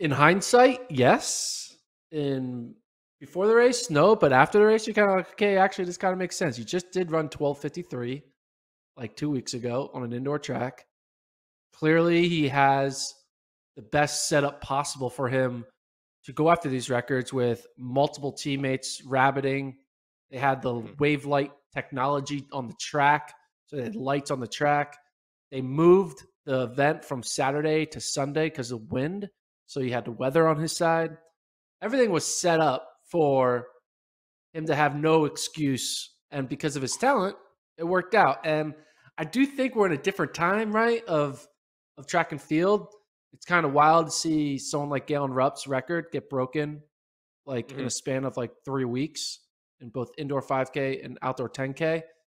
In hindsight, yes. In before the race, no. But after the race, you're kind of like, okay, actually, this kind of makes sense. You just did run 12:53 like two weeks ago on an indoor track. Clearly, he has the best setup possible for him to go after these records with multiple teammates rabbiting. They had the Mhm. Wavelight technology on the track, so they had lights on the track. They moved the event from Saturday to Sunday because of wind, so he had the weather on his side. Everything was set up for him to have no excuse, and because of his talent, it worked out. And I do think we're in a different time, right? Of of track and field. It's kind of wild to see someone like Galen Rupp's record get broken, like in a Mhm. span of like three weeks in both indoor 5K and outdoor 10K.